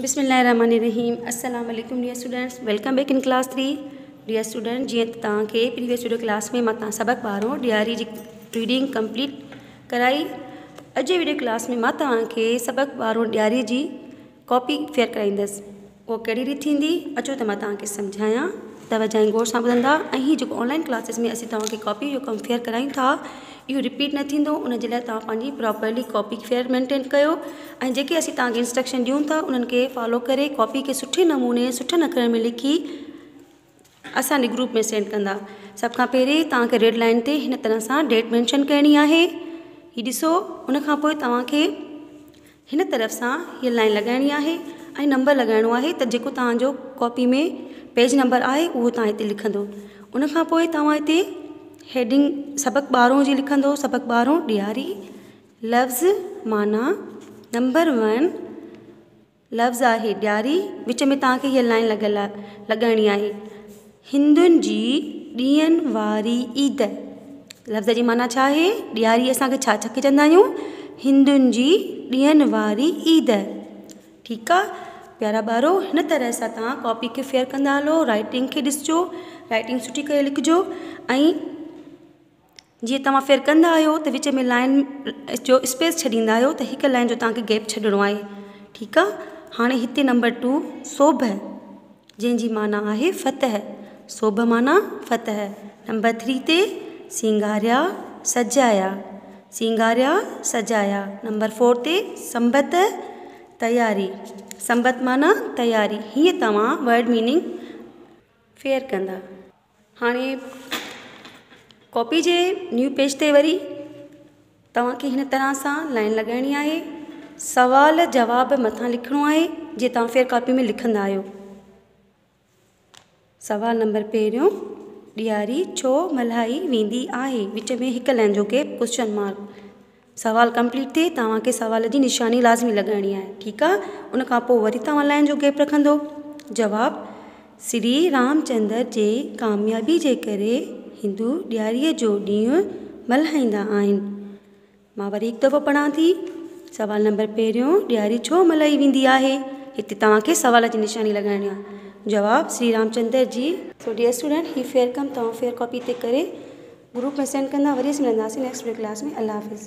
बिसमिल्ल अस्सलाम वालेकुम dear students welcome back in class three dear student जी हाँ, त प्रीवियस वीडियो क्लास में मां सबक सबक़ु डियारी रीडिंग कंप्लीट कराई अज वीडियो क्लास में मां सबक सबक़ु डियारी ॾियारी जी कॉपी फेयर कराइंदस वो कड़ी रीत थींदी अचो तो मां तव्हांखे सम्झायां तवे जाइन गौर सां ॿुधंदा ऐं ऑनलाइन क्लासिस में असीं तव्हांखे कॉपी जो कमु फेयर करायूं था इहो रिपीट नो उन उनजे लाइ प्रॉपरली कॉपी फेयर मेंटेन कयो ऐं जेके असीं तव्हांखे इंस्ट्रक्शन ॾियूं था उन्हनि फॉलो कर कॉपी के सुठे नमूने सुठे अखर में लिखी असांजे ग्रुप में सेंड कंदा सब का पे तक रेड लाइन ते इन तरह सां डेट मैंशन करनी है हीअ ॾिसो उन तरफ़ सां ये लाइन लॻाइणी है ऐं नंबर लॻाइणो आहे त जेको तव्हांजो कॉपी में पेज नंबर आहे उहो तव्हां हिते लिखंदो उनखां पोइ तव्हां हिते हेडिंग सबकु ॿारहों जी लिखंदो सबक़ु ॿारहों ॾियारी लफ़्ज़ माना नंबर वन लफ़्ज़ आहे ॾियारी विच में तव्हांखे हीअ लाइन लॻियल आहे लॻाइणी आहे हिंदुनि जी ॾींनि वारी ईद लफ़्ज़ जी माना छा आहे ॾियारी असांखे छा छिकिजंदा आहियूं हिंदुनि जी ॾींहनि वारी ईद ठीकु आहे प्यारा बारो इन तरह से तव्हां कॉपी खे फेयर कंदा हलो राइटिंग के ॾिसिजो राइटिंग सुठी कर लिखिजो ऐं जीअं तव्हां फेयर कंदा आहियो विच में लाइन जो स्पेस छॾींदा आहियो त लाइन जो तक गैप छॾिणो आहे ठीकु आहे हाणे हिते नंबर टू सोभ जंहिंजी माना है फतह सोभ माना फतह नंबर थ्री ते सिंगारिया सजाया सिंगारिया सजाया नंबर फोर ते संबत तयारी संबत माना तयारी हीअं तव्हां वर्ड मीनिंग फेयर कंदा हाणे कॉपी जे न्यू पेज ते वरी तव्हांखे हिन तरह सां लाइन लॻाइणी आहे सवाल जवाब मथां लिखिणो आहे जे तव्हां फेयर कॉपी में लिखंदा आहियो सवाल नंबर पहिरियों ॾियारी छो मल्हाई वेंदी आहे विच में हिकु लाइन जो के क्वेश्चन मार्क सवाल कंप्लीट थिए तव्हांखे सवाल जी निशानी लाज़मी लॻाइणी आहे ठीकु आहे उनखां पोइ वरी तव्हां लाइन जो गैप रखंदो जवाबु श्री रामचंद्र जे कामयाबी जे करे हिंदू ॾियारीअ जो ॾींहुं मल्हाईंदा आहिनि मां वरी हिकु दफ़ो पढ़ां थी सवाल नंबर पहिरियों ॾियारी छो मल्हाई वेंदी आहे हिते तव्हांखे सवाल जी निशानी लॻाइणी आहे जवाबु Shri Ramchandra ji so dear student हीउ फेयर कमु तव्हां फेयर कॉपी ते करे ग्रुप में सेंड कंदा वरी सिंधी नेक्स्ट क्लास में अलाह